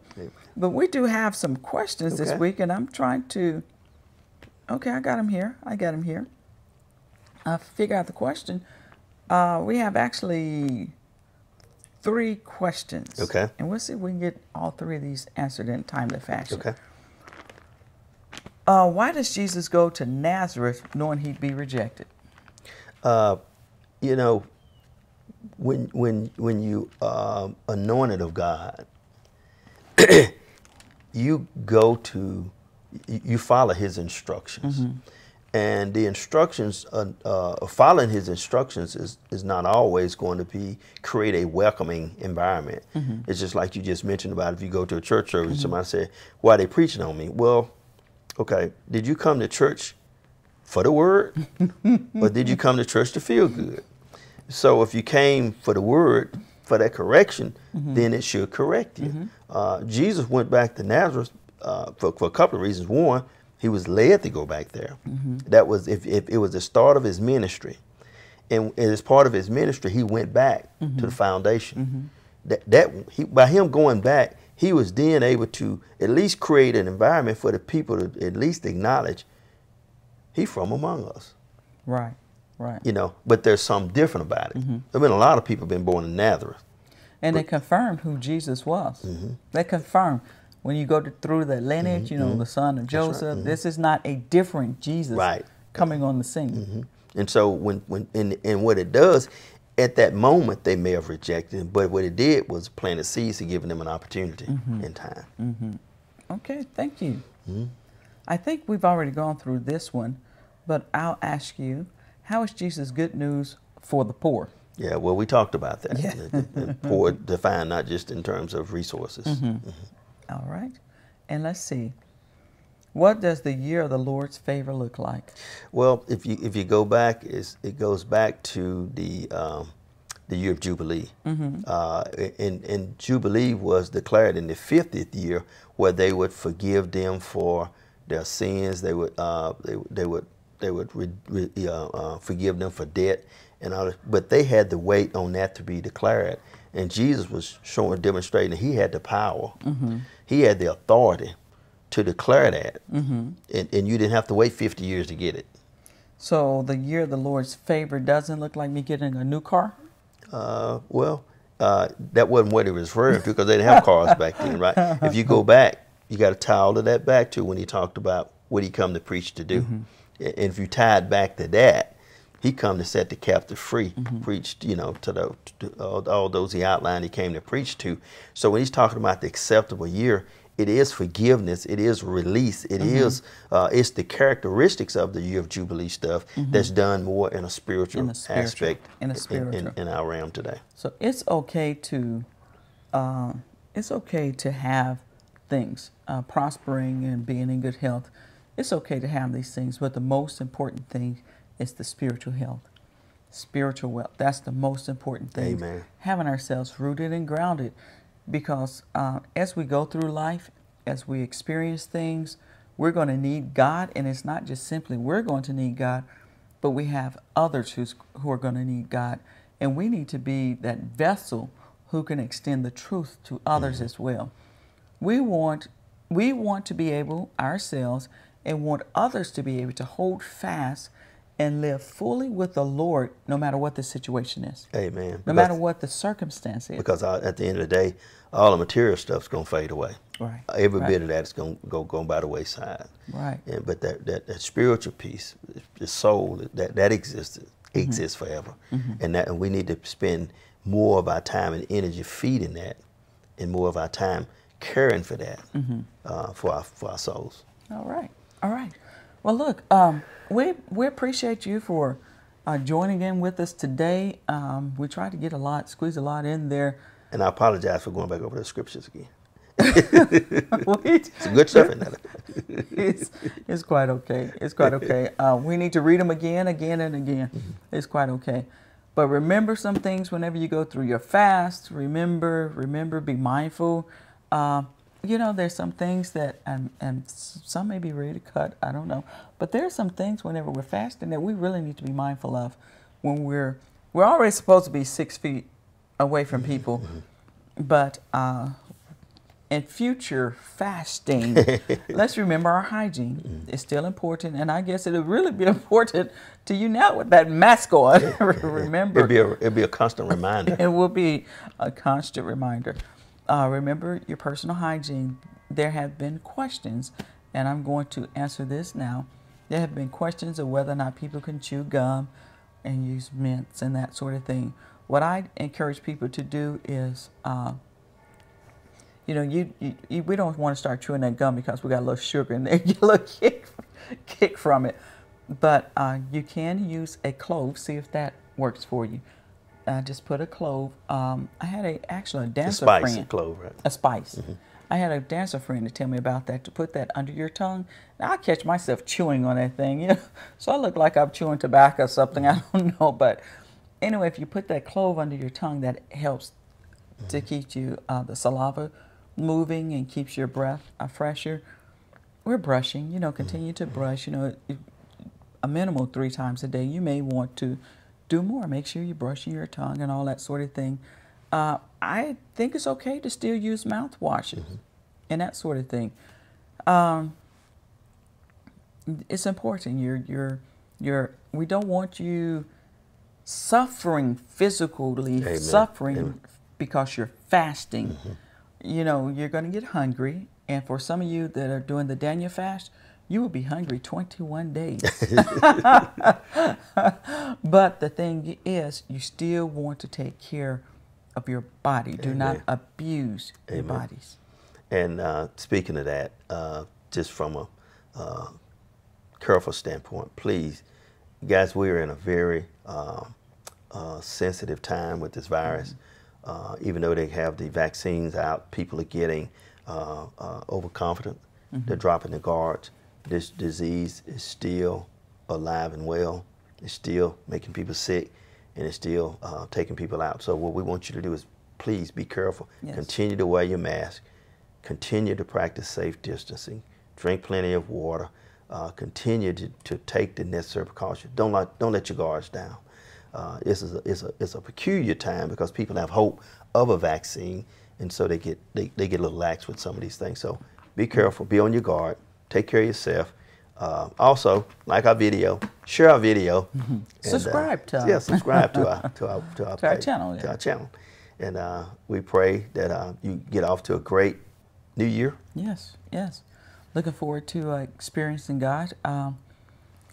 But we do have some questions this week, and I'm trying to. Okay, I got him here. I got him here. I figure out the question. Uh, we have actually three questions. Okay. And we'll see if we can get all three of these answered in timely fashion. Okay. Uh, why does Jesus go to Nazareth knowing he'd be rejected? Uh, you know, when when when you um anointed of God, [clears throat] you go to you follow His instructions, and the instructions uh, uh, following His instructions is is not always going to be create a welcoming environment. It's just like you just mentioned about if you go to a church service, somebody say, "Why are they preaching on me?" Well, okay, did you come to church for the word, [laughs] or did you come to church to feel good? So if you came for the word, for that correction, mm-hmm. then it should correct you. Mm-hmm. Uh, Jesus went back to Nazareth uh, for, for a couple of reasons. One, he was led to go back there. Mm-hmm. That was if, if it was the start of his ministry, and as part of his ministry, he went back to the foundation. That that he, by him going back, he was then able to at least create an environment for the people to at least acknowledge he from among us Right, right. you know, but there's something different about it. There've been a lot of people been born in Nazareth. And they confirmed who Jesus was. Mm-hmm. They confirmed when you go to, through the lineage, you know, the son of Joseph. This is not a different Jesus Mm-hmm. Right. coming on the scene. And so when when and, and what it does, at that moment they may have rejected him, but what it did was plant a seeds and giving them an opportunity in time. Okay, thank you. Mm-hmm. I think we've already gone through this one, but I'll ask you, how is Jesus good news for the poor? Yeah, well, we talked about that. Yeah. The- the- poor [laughs] defined not just in terms of resources. Mm-hmm. All right. And let's see. What does the year of the Lord's favor look like? Well, if you if you go back, it goes back to the um, the year of Jubilee, uh, and and Jubilee was declared in the fiftieth year, where they would forgive them for their sins. They would uh, they, they would they would re, re, uh, uh, forgive them for debt and all. that. But they had to wait on that to be declared, and Jesus was showing, demonstrating that he had the power, he had the authority to declare that, and, and you didn't have to wait fifty years to get it. So the year of the Lord's favor doesn't look like me getting a new car? Uh, well, uh, that wasn't what he was referring to because they didn't have cars [laughs] back then, right? If you go back, you got to tie all of that back to when he talked about what he come to preach to do. And if you tie it back to that, he come to set the captive free, preached, you know, to, the, to all, all those he outlined he came to preach to. So when he's talking about the acceptable year, it is forgiveness, it is release, It is uh, it's the characteristics of the year of Jubilee stuff that's done more in a spiritual, In a spiritual- aspect in a in, spiritual. in our realm today. So it's okay to, uh, it's okay to have things uh, prospering and being in good health. It's okay to have these things, but the most important thing is the spiritual health, spiritual wealth. That's the most important thing. Amen. Having ourselves rooted and grounded, because uh, as we go through life, as we experience things, we're going to need God, and it's not just simply we're going to need God, but we have others who's, who are going to need God. And we need to be that vessel who can extend the truth to others as well. We want, we want to be able ourselves and want others to be able to hold fast and live fully with the Lord no matter what the situation is, Amen. no matter what the circumstance is. Because uh, at the end of the day, all the material stuff's gonna fade away. Right. Every right. bit of that is going to go go by the wayside. Right. And, but that, that, that spiritual piece, the soul, that, that exists, Mm-hmm. exists forever. And, that, and we need to spend more of our time and energy feeding that and more of our time caring for that Mm-hmm. uh, for, our, for our souls. All right. All right. Well, look, um, we we appreciate you for uh, joining in with us today. Um, we tried to get a lot, squeeze a lot in there. And I apologize for going back over the scriptures again. [laughs] It's good stuff in there. [laughs] it's, it's quite okay. It's quite okay. Uh, we need to read them again, again, and again. It's quite okay. But remember some things whenever you go through your fast. Remember, remember, be mindful. Uh, you know, there's some things that, and, and some may be ready to cut. I don't know. But there's some things whenever we're fasting that we really need to be mindful of. When we're we're already supposed to be six feet away from mm-hmm. people, mm-hmm. but uh, in future fasting, [laughs] let's remember our hygiene. Mm-hmm. is still important, and I guess it'll really be [laughs] important to you now with that mask on. [laughs] remember, It'd be a, it'd be a constant reminder. it will be a constant reminder. Uh, remember your personal hygiene. There have been questions, and I'm going to answer this now. There have been questions of whether or not people can chew gum and use mints and that sort of thing. What I encourage people to do is, uh, you know, you, you, you we don't want to start chewing that gum because we got a little sugar in there, [laughs] get a little kick, kick from it. But uh, you can use a clove. See if that works for you. Uh, just put a clove. Um, I had a actually a dancer spice friend clove, right? a spice. I had a dancer friend to tell me about that to put that under your tongue. Now, I catch myself chewing on that thing, you know, [laughs] so I look like I'm chewing tobacco or something. I don't know, but anyway, if you put that clove under your tongue, that helps to keep you uh, the saliva moving and keeps your breath uh, fresher. We're brushing, you know, continue to brush. You know, a minimal three times a day. You may want to do more. Make sure you're brushing your tongue and all that sort of thing. Uh, I think it's okay to still use mouthwashes and that sort of thing. Um, it's important. You're, you're, you're, we don't want you suffering physically, Amen. suffering Amen. because you're fasting. You know, you're going to get hungry. And for some of you that are doing the Daniel fast, you will be hungry 21 days. [laughs] [laughs] but the thing is, you still want to take care of your body. Do not Amen. abuse your bodies. And uh, speaking of that, uh, just from a uh, careful standpoint, please, guys, we're in a very uh, uh, sensitive time with this virus. Uh, even though they have the vaccines out, people are getting uh, uh, overconfident. They're dropping the guards. This disease is still alive and well. It's still making people sick, and it's still uh, taking people out. So what we want you to do is please be careful. Yes. Continue to wear your mask. Continue to practice safe distancing. Drink plenty of water. Uh, continue to, to take the necessary precautions. Don't let, don't let your guards down. Uh, this is a, it's, a, it's a peculiar time because people have hope of a vaccine, and so they get, they, they get a little lax with some of these things. So be careful, be on your guard, take care of yourself. Uh, also, like our video, share our video. and, uh, Subscribe to yeah, [laughs] subscribe to our to our to our, To our page- channel, To our channel, and uh, we pray that uh, you get off to a great new year. Yes, yes. Looking forward to uh, experiencing God. Um,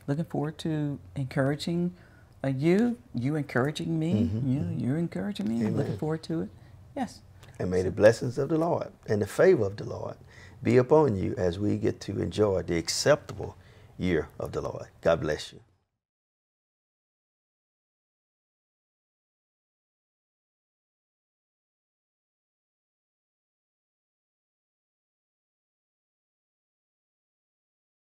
looking forward to encouraging uh, you, you encouraging me, you, you're encouraging me. Looking forward to it. Yes. And may the blessings of the Lord and the favor of the Lord be upon you as we get to enjoy the acceptable year of the Lord. God bless you.